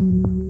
Das hätte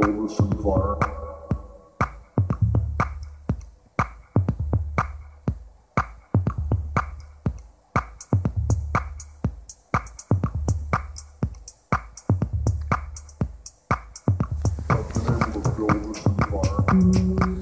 build this environment. I've been able.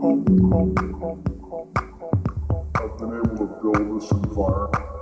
Com, com. I've been able to build this environment.